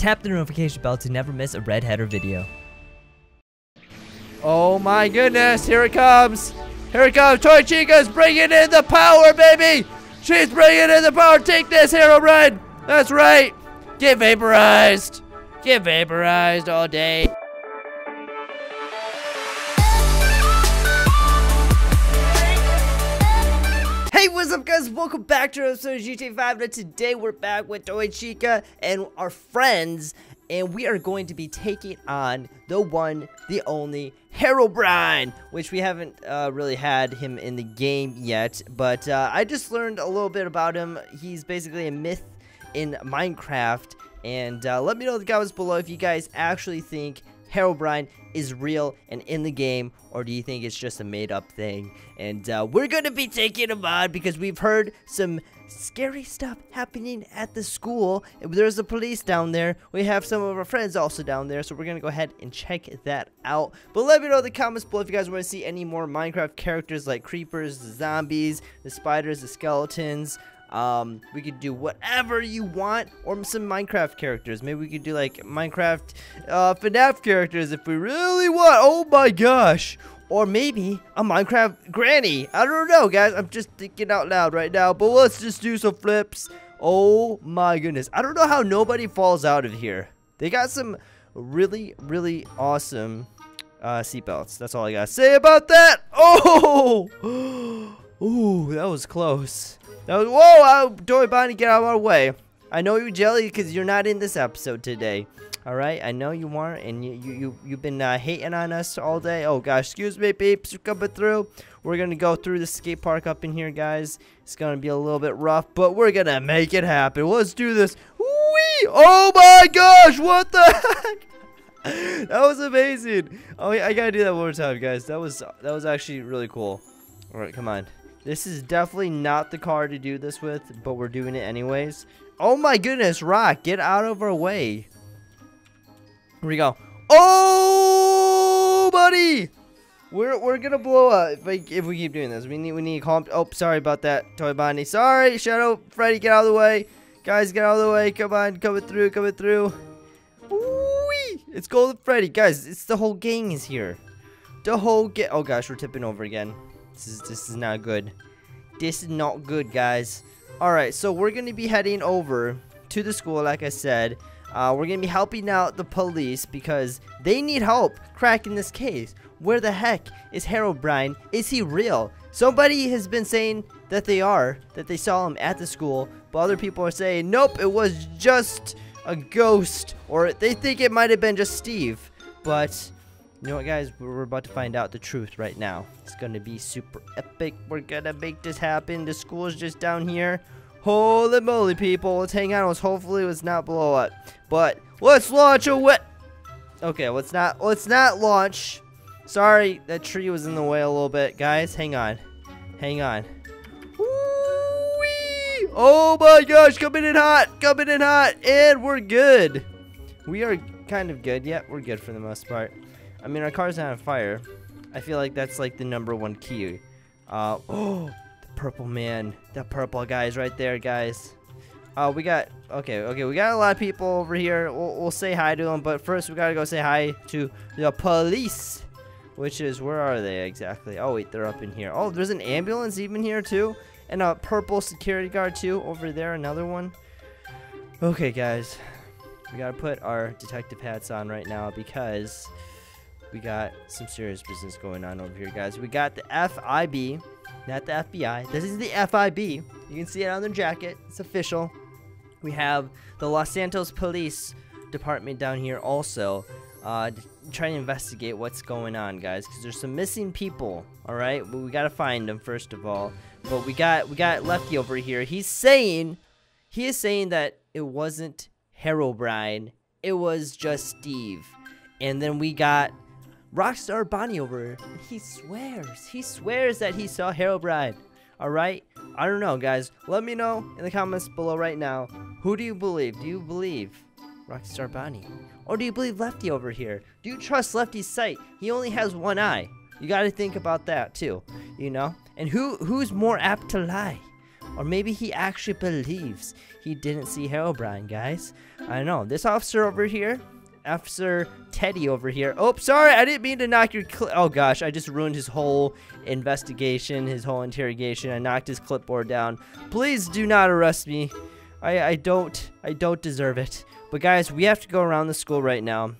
tap the notification bell to never miss a RedHatter video. Oh my goodness, here it comes. Here it comes. Toy Chica's bringing in the power, baby. She's bringing in the power. Take this, Herobrine. That's right. Get vaporized. Get vaporized all day. What's up guys? Welcome back to episode of GTA 5. And today we're back with Toy Chica and our friends. And we are going to be taking on the one, the only, Herobrine. Which we haven't uh, really had him in the game yet. But uh, I just learned a little bit about him. He's basically a myth in Minecraft. And uh, let me know in the comments below if you guys actually think Herobrine is real and in the game, or do you think it's just a made up thing? And uh, we're gonna be taking him on because we've heard some scary stuff happening at the school. There's the police down there. We have some of our friends also down there, so we're gonna go ahead and check that out. But let me know in the comments below if you guys want to see any more Minecraft characters like creepers, the zombies, the spiders, the skeletons. Um, we could do whatever you want, or some Minecraft characters. Maybe we could do like Minecraft uh, FNAF characters if we really want. Oh my gosh! Or maybe a Minecraft Granny. I don't know, guys. I'm just thinking out loud right now. But let's just do some flips. Oh my goodness. I don't know how nobody falls out of here. They got some really, really awesome uh, seatbelts. That's all I gotta say about that. Oh! Ooh, that was close. Was, whoa, Toy Bonnie, get out of our way. I know you're jelly because you're not in this episode today. All right, I know you aren't, and you you you you've been uh, hating on us all day. Oh gosh, excuse me, peeps, you're coming through. We're gonna go through the skate park up in here, guys. It's gonna be a little bit rough, but we're gonna make it happen. Let's do this. Whee! Oh my gosh, what the heck? that was amazing. Oh, yeah, I gotta do that one more time, guys. That was that was actually really cool. All right, come on. This is definitely not the car to do this with, but we're doing it anyways. Oh my goodness, Rock, get out of our way. Here we go. Oh, buddy! We're, we're gonna blow up if we, if we keep doing this. We need we need calm. Oh, sorry about that, Toy Bonnie. Sorry, Shadow, Freddy, get out of the way. Guys, get out of the way. Come on, coming through, coming through. Whee! It's Golden Freddy, guys. It's the whole gang is here. The whole get. Oh gosh, we're tipping over again. This is this is not good. This is not good, guys. All right, so we're gonna be heading over to the school, like I said. Uh, we're gonna be helping out the police because they need help cracking this case. Where the heck is Herobrine? Is he real? Somebody has been saying that they are, that they saw him at the school, but other people are saying, nope, it was just a ghost, or they think it might have been just Steve. But you know what, guys? We're about to find out the truth right now. It's going to be super epic. We're going to make this happen. The school's just down here. Holy moly, people. Let's hang on. Let's hopefully let's not blow up. But let's launch a wet. Okay, let's not let's not launch. Sorry, that tree was in the way a little bit. Guys, hang on. Hang on. Oh my gosh, coming in hot. Coming in hot. And we're good. We are kind of good. Yeah, we're good for the most part. I mean, our car's not on fire. I feel like that's like the number one key. Uh, oh, the purple man. The purple guy's right there, guys. Uh, we got, okay, okay, we got a lot of people over here. We'll, we'll say hi to them, but first we gotta go say hi to the police. Which is, where are they exactly? Oh, wait, they're up in here. Oh, there's an ambulance even here, too. And a purple security guard, too, over there, another one. Okay, guys. We gotta put our detective hats on right now because we got some serious business going on over here, guys. We got the FIB, not the FBI. This is the FIB. You can see it on their jacket. It's official. We have the Los Santos Police Department down here also. Uh, trying to investigate what's going on, guys, because there's some missing people. All right, we gotta find them first of all. But we got we got Lefty over here. He's saying he is saying that it wasn't Herobrine. It was just Steve. And then we got Rockstar Bonnie over here. He swears. He swears that he saw Herobrine. Alright? I don't know, guys. Let me know in the comments below right now. Who do you believe? Do you believe Rockstar Bonnie? Or do you believe Lefty over here? Do you trust Lefty's sight? He only has one eye. You gotta think about that too. You know? And who who's more apt to lie? Or maybe he actually believes he didn't see Herobrine, guys. I don't know. This officer over here, Officer Teddy over here. Oh, sorry, I didn't mean to knock your Oh gosh, I just ruined his whole investigation, his whole interrogation. I knocked his clipboard down. Please do not arrest me. I, I don't, I don't deserve it. But guys, we have to go around the school right now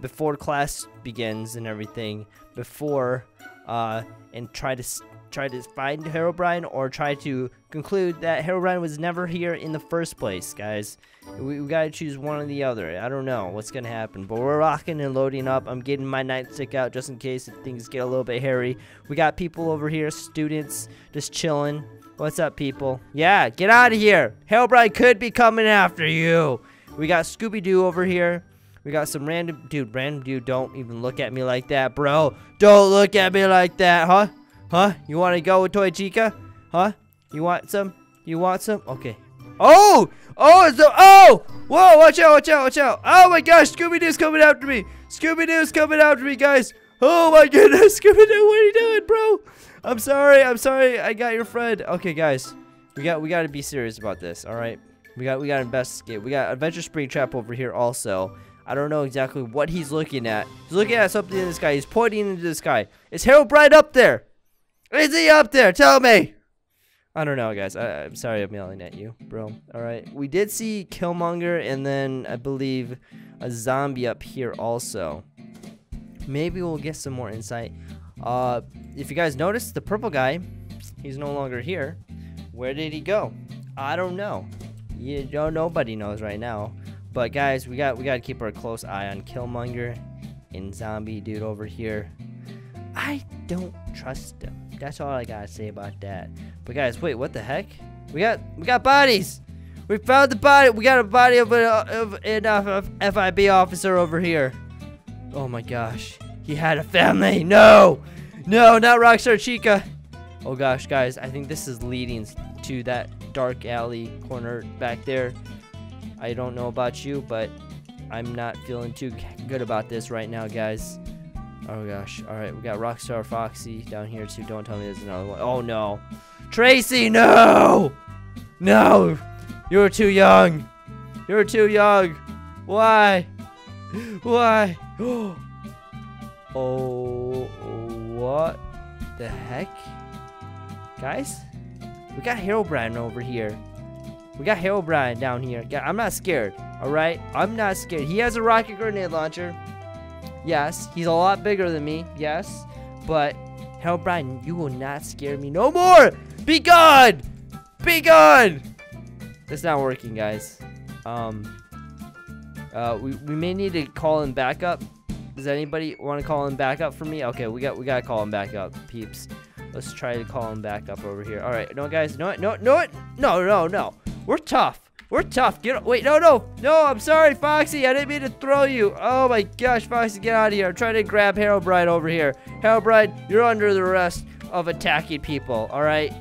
before class begins and everything. Before, uh, and try to try to find Herobrine or try to conclude that Herobrine was never here in the first place, guys. We, we, gotta choose one or the other. I don't know what's gonna happen, but we're rocking and loading up. I'm getting my nightstick out just in case if things get a little bit hairy. We got people over here, students, just chilling. What's up, people? Yeah, get out of here. Herobrine could be coming after you. We got Scooby-Doo over here. We got some random dude, random dude. Don't even look at me like that, bro. Don't look at me like that, huh? Huh? You want to go with Toy Chica? Huh? You want some? You want some? Okay. Oh! Oh, the, oh! Whoa, watch out, watch out, watch out. Oh my gosh, Scooby-Doo's coming after me. Scooby-Doo's coming after me, guys. Oh my goodness, Scooby-Doo, what are you doing, bro? I'm sorry, I'm sorry, I got your friend. Okay, guys, we got we got to be serious about this, all right? We got we got to investigate. We got Adventure Springtrap over here also. I don't know exactly what he's looking at. He's looking at something in the sky. He's pointing into the sky. Is Herobrine up there? Is he up there? Tell me. I don't know, guys. I, am sorry I'm yelling at you, bro. All right. We did see Killmonger and then I believe a zombie up here also. Maybe we'll get some more insight. Uh, if you guys notice, the purple guy, he's no longer here. Where did he go? I don't know. You know, nobody knows right now. But guys, we got we got to keep our close eye on Killmonger and zombie dude over here. I don't trust him. That's all I gotta say about that. But guys, wait, what the heck? We got we got bodies. We found the body. We got a body of, of an uh, FIB officer over here. Oh my gosh, he had a family. No, no, not Rockstar Chica. Oh gosh, guys, I think this is leading to that dark alley corner back there. I don't know about you, but I'm not feeling too good about this right now, guys. Oh gosh. Alright, we got Rockstar Foxy down here too. Don't tell me there's another one. Oh no. Tracy, no! No! You're too young. You're too young. Why? Why? oh, what the heck? Guys? We got Herobrine over here. We got Herobrine down here. I'm not scared, alright? I'm not scared. He has a rocket grenade launcher. Yes, he's a lot bigger than me. Yes, but Harold Herobrine, you will not scare me no more. Be gone. Be gone. It's not working, guys. Um, uh, we, we may need to call him back up. Does anybody want to call him back up for me? Okay, we got we gotta call him back up, peeps. Let's try to call him back up over here. All right, no guys, no, no, no, no, no, no. We're tough. We're tough. Get wait, no, no, no. I'm sorry, Foxy. I didn't mean to throw you. Oh my gosh, Foxy, get out of here. I'm trying to grab Herobrine over here. Herobrine, you're under the arrest of attacking people. All right,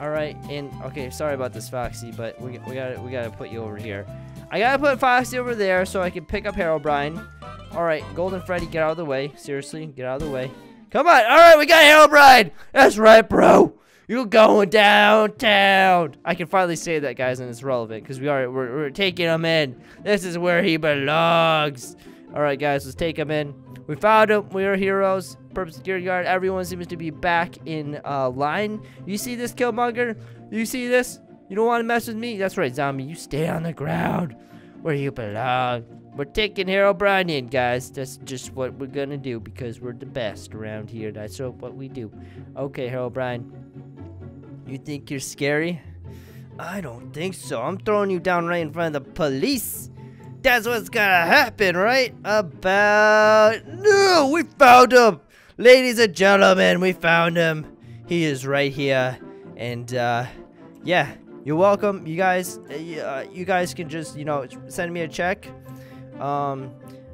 all right. And okay, sorry about this, Foxy, but we we gotta we gotta put you over here. I gotta put Foxy over there so I can pick up Herobrine. All right, Golden Freddy, get out of the way. Seriously, get out of the way. Come on. All right, we got Herobrine. That's right, bro. You're going downtown. I can finally say that, guys, and it's relevant because we are we're, we're taking him in. This is where he belongs. All right, guys, let's take him in. We found him. We are heroes. Purple security guard. Everyone seems to be back in uh, line. You see this, Killmonger? You see this? You don't want to mess with me? That's right, zombie. You stay on the ground where you belong. We're taking Herobrine in, guys. That's just what we're gonna do because we're the best around here. That's what we do. Okay, Herobrine. You think you're scary? I don't think so. I'm throwing you down right in front of the police. That's what's gonna happen, right? About... No, we found him! Ladies and gentlemen, we found him. He is right here. And, uh, yeah, you're welcome. You guys, uh, you guys can just, you know, send me a check. Um,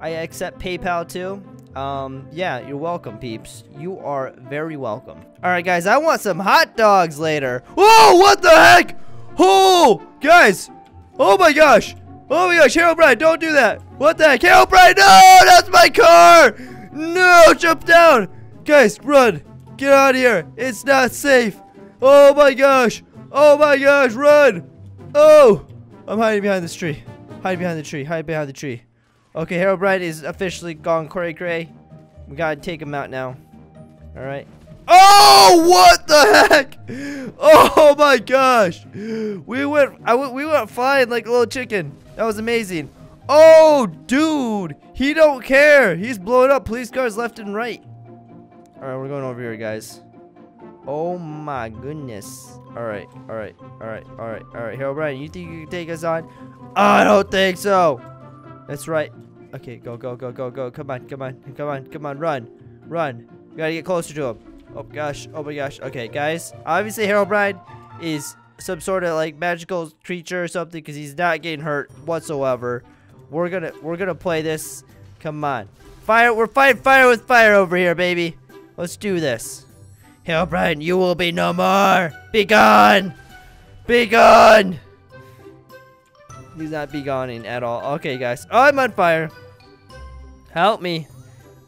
I accept PayPal too. Um, yeah, you're welcome, peeps. You are very welcome. All right, guys, I want some hot dogs later. Whoa, what the heck? Oh, guys. Oh my gosh. Oh my gosh, Herobrine, don't do that. What the heck? Herobrine, no, that's my car. No, jump down. Guys, run. Get out of here. It's not safe. Oh my gosh. Oh my gosh, run! Oh! I'm hiding behind this tree. Hide behind the tree. Hide behind the tree. Okay, Herobrine is officially gone cray cray. We gotta take him out now. Alright. Oh, what the heck? Oh my gosh. We went, I we went flying like a little chicken. That was amazing. Oh, dude. He don't care. He's blowing up police cars left and right. All right, we're going over here, guys. Oh my goodness. All right, all right, all right, all right, all right. Herobrine, you think you can take us on? I don't think so. That's right. Okay, go, go, go, go, go. Come on, come on, come on, come on. Run, run. We gotta get closer to him. Oh gosh, oh my gosh. Okay, guys. Obviously, Herobrine is some sort of like magical creature or something because he's not getting hurt whatsoever. We're gonna we're gonna play this. Come on, fire! We're fighting fire with fire over here, baby. Let's do this. Herobrine, you will be no more. Be gone. Be gone. He's not be goning at all. Okay, guys. Oh, I'm on fire. Help me.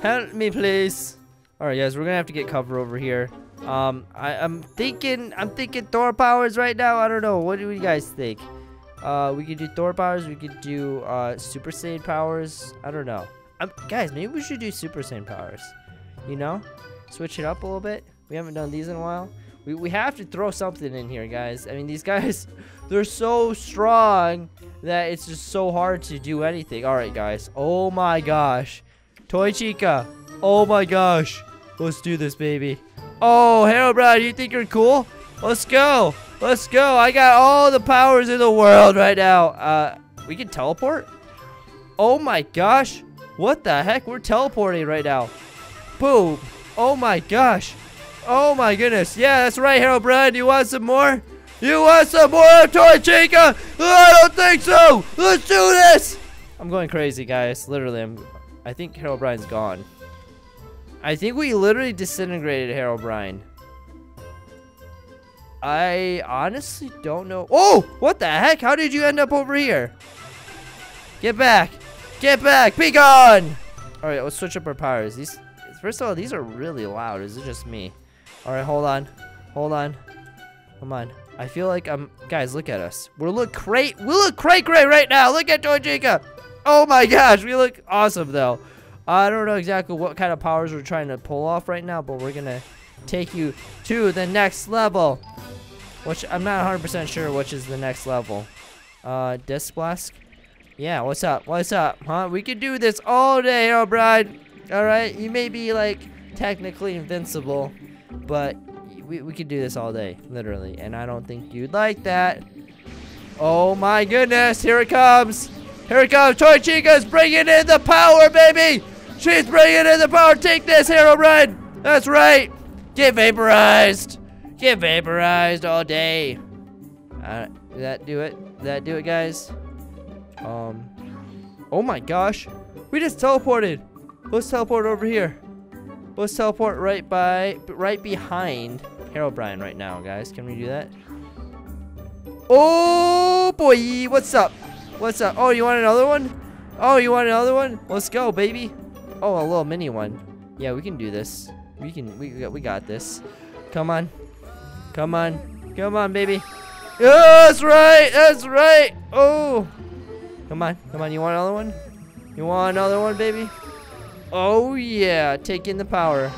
Help me, please. All right, guys. We're gonna have to get cover over here. Um, I, am thinking, I'm thinking Thor powers right now. I don't know. What do you guys think? Uh, we could do Thor powers. We could do uh, Super Saiyan powers. I don't know. Um, guys, maybe we should do Super Saiyan powers. You know, switch it up a little bit. We haven't done these in a while. We, we have to throw something in here, guys. I mean, these guys, they're so strong that it's just so hard to do anything. All right, guys. Oh my gosh. Toy Chica. Oh my gosh. Let's do this, baby. Oh, Herobrine, you think you're cool? Let's go. Let's go. I got all the powers in the world right now. Uh, we can teleport? Oh my gosh. What the heck? We're teleporting right now. Boom. Oh my gosh. Oh my goodness. Yeah, that's right, Herobrine. You want some more? You want some more Toy Chica? I don't think so. Let's do this. I'm going crazy, guys. Literally, I'm. I think Herobrine's gone. I think we literally disintegrated Herobrine. I honestly don't know. Oh, what the heck? How did you end up over here? Get back. Get back. Be gone. All right, let's switch up our powers. These, first of all, these are really loud. Is it just me? All right, hold on. Hold on. Come on. I feel like I'm, guys, look at us. We look great. We look great, great right now. Look at Chica. Oh my gosh, we look awesome though. I don't know exactly what kind of powers we're trying to pull off right now, but we're gonna take you to the next level. Which I'm not 100% sure which is the next level. Uh, Disc Blast? Yeah, what's up? What's up? Huh? We could do this all day, O'Brien. Alright? You may be, like, technically invincible, but we, we could do this all day, literally. And I don't think you'd like that. Oh my goodness, here it comes. Here it comes. Toy Chica's bringing in the power, baby. She's bringing in the power. Take this, Herobrine. That's right. Get vaporized. Get vaporized all day. Uh, did that do it? Did that do it, guys? Um. Oh my gosh. We just teleported. Let's teleport over here. Let's teleport right by, right behind Herobrine right now, guys. Can we do that? Oh boy, what's up? What's up? Oh, you want another one? Oh, you want another one? Let's go, baby. Oh, a little mini one. Yeah, we can do this. We can. We got. We got this. Come on. Come on. Come on, baby. Yeah, that's right. That's right. Oh. Come on. Come on. You want another one? You want another one, baby? Oh yeah. Take in the power.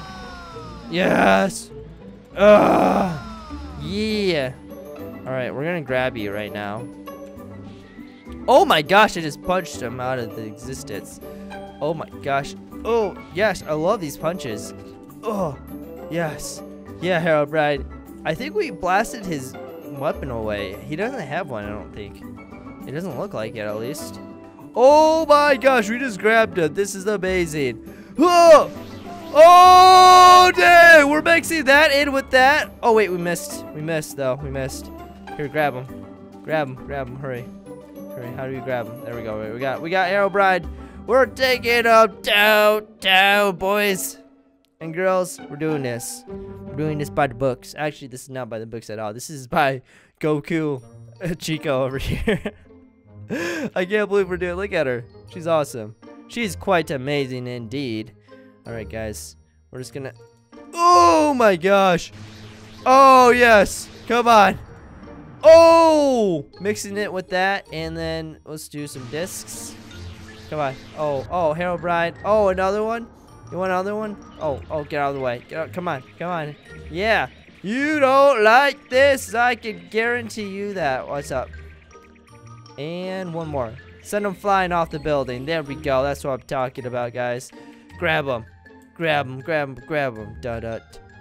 Yes. Ugh. Yeah. All right. We're gonna grab you right now. Oh my gosh! I just punched him out of the existence. Oh my gosh. Oh, yes, I love these punches. Oh, yes. Yeah, Herobrine. I think we blasted his weapon away. He doesn't have one, I don't think. It doesn't look like it, at least. Oh my gosh, we just grabbed it. This is amazing. Oh, oh dang. We're mixing that in with that. Oh, wait, we missed. We missed, though. We missed. Here, grab him. Grab him. Grab him. Hurry. Hurry. How do we grab him? There we go. We got, we got Herobrine. We're taking them down, down, boys and girls. We're doing this. We're doing this by the books. Actually, this is not by the books at all. This is by Goku Chico over here. I can't believe we're doing. Look at her. She's awesome. She's quite amazing indeed. All right, guys. We're just gonna. Oh my gosh. Oh yes. Come on. Oh! Mixing it with that, and then let's do some discs. Come on. Oh, oh, Herobrine. Oh, another one? You want another one? Oh, oh, get out of the way. Get out. Come on, come on. Yeah. You don't like this. I can guarantee you that. What's up? And one more. Send them flying off the building. There we go. That's what I'm talking about, guys. Grab them. Grab them. Grab them. Grab them. Da da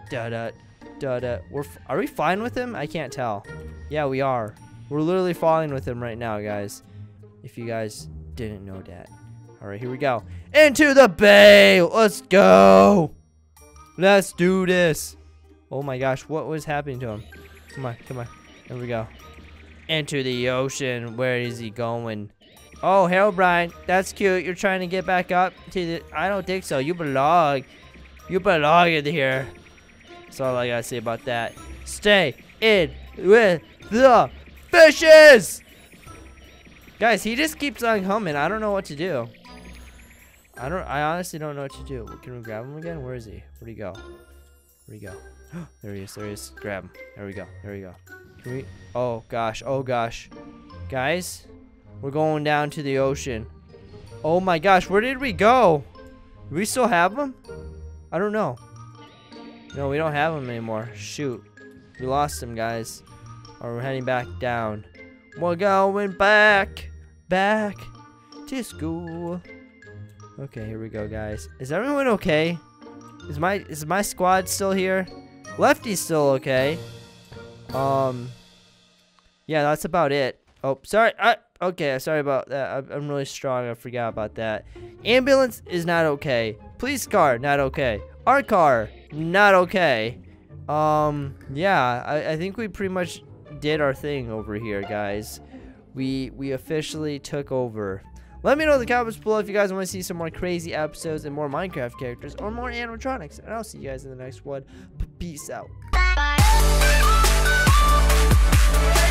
da da da da. We're are we fine with him? I can't tell. Yeah, we are. We're literally falling with him right now, guys. If you guys didn't know that. All right, here we go. Into the bay. Let's go. Let's do this. Oh my gosh, what was happening to him? Come on, come on. There we go. Into the ocean. Where is he going? Oh, Herobrine. That's cute. You're trying to get back up to the... I don't think so. You belong. You belong in here. That's all I gotta say about that. Stay in with the fishes! Guys, he just keeps on coming. I don't know what to do. I don't. I honestly don't know what to do. Can we grab him again? Where is he? Where'd he go? Where'd he go? there he is. There he is. Grab him. There we go. There we go. Can we? Oh gosh. Oh gosh. Guys, we're going down to the ocean. Oh my gosh. Where did we go? Do we still have them? I don't know. No, we don't have them anymore. Shoot. We lost them, guys. Or we're heading back down. We're going back. Back to school. Okay, here we go, guys. Is everyone okay? Is my is my squad still here? Lefty's still okay. Um, yeah, that's about it. Oh, sorry. I, okay, sorry about that. I, I'm really strong. I forgot about that. Ambulance is not okay. Police car, not okay. Our car, not okay. Um, yeah, I, I think we pretty much did our thing over here, guys. We we officially took over. Let me know in the comments below if you guys want to see some more crazy episodes and more Minecraft characters or more animatronics. And I'll see you guys in the next one. P peace out. Bye.